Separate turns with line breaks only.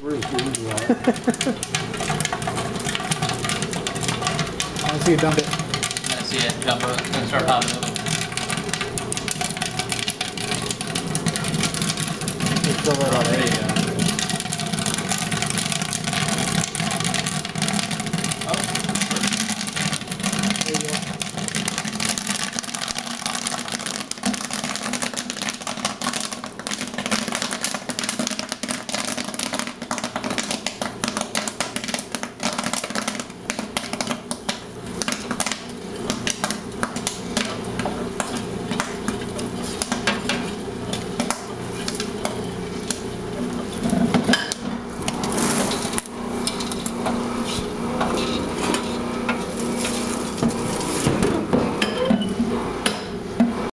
Where's?
I see you dump it.
I see it jump up and start popping up.
Just fill that
Oh, there you go.